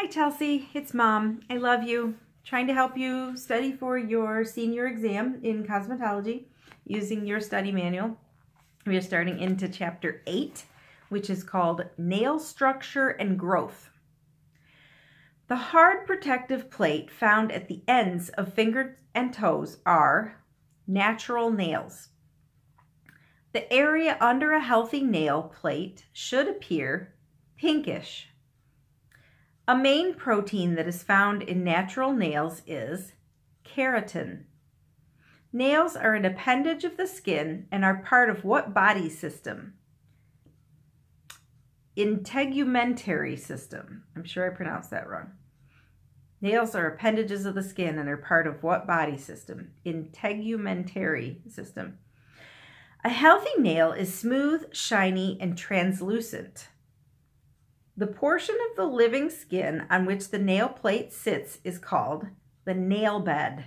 Hi Chelsea, it's mom. I love you. Trying to help you study for your senior exam in cosmetology using your study manual. We are starting into chapter 8, which is called Nail Structure and Growth. The hard protective plate found at the ends of fingers and toes are natural nails. The area under a healthy nail plate should appear pinkish a main protein that is found in natural nails is keratin. Nails are an appendage of the skin and are part of what body system? Integumentary system. I'm sure I pronounced that wrong. Nails are appendages of the skin and are part of what body system? Integumentary system. A healthy nail is smooth, shiny, and translucent. The portion of the living skin on which the nail plate sits is called the nail bed.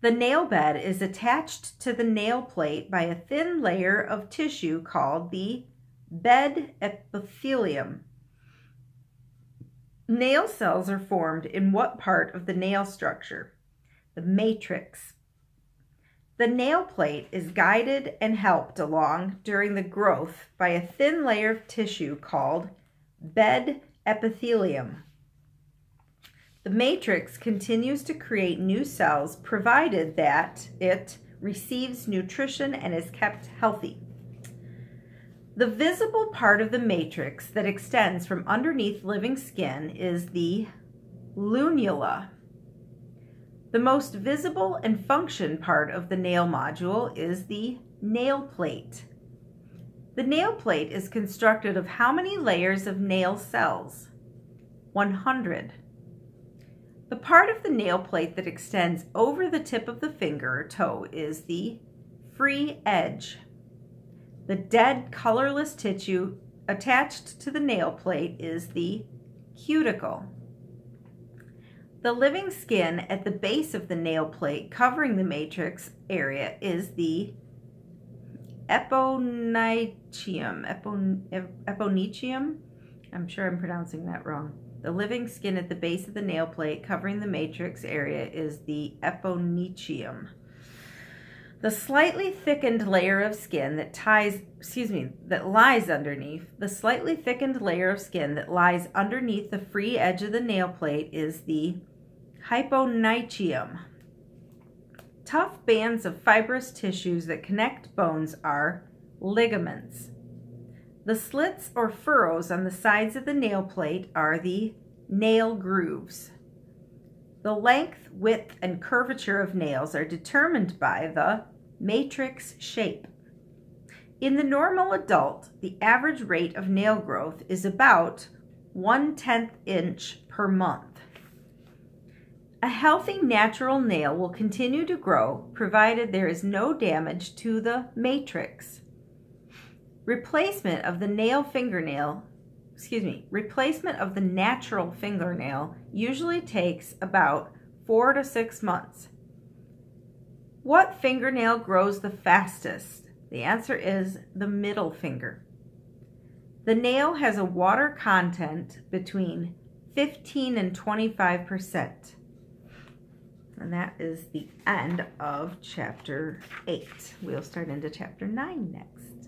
The nail bed is attached to the nail plate by a thin layer of tissue called the bed epithelium. Nail cells are formed in what part of the nail structure? The matrix. The nail plate is guided and helped along during the growth by a thin layer of tissue called bed epithelium. The matrix continues to create new cells provided that it receives nutrition and is kept healthy. The visible part of the matrix that extends from underneath living skin is the lunula. The most visible and function part of the nail module is the nail plate. The nail plate is constructed of how many layers of nail cells? 100. The part of the nail plate that extends over the tip of the finger or toe is the free edge. The dead colorless tissue attached to the nail plate is the cuticle. The living skin at the base of the nail plate covering the matrix area is the eponychium. Eponychium? I'm sure I'm pronouncing that wrong. The living skin at the base of the nail plate covering the matrix area is the eponychium. The slightly thickened layer of skin that ties, excuse me, that lies underneath, the slightly thickened layer of skin that lies underneath the free edge of the nail plate is the hyponychium. Tough bands of fibrous tissues that connect bones are ligaments. The slits or furrows on the sides of the nail plate are the nail grooves. The length, width, and curvature of nails are determined by the matrix shape. In the normal adult, the average rate of nail growth is about one-tenth inch per month. A healthy natural nail will continue to grow provided there is no damage to the matrix. Replacement of the nail fingernail, excuse me, replacement of the natural fingernail usually takes about four to six months. What fingernail grows the fastest? The answer is the middle finger. The nail has a water content between 15 and 25 percent. And that is the end of chapter 8. We'll start into chapter 9 next.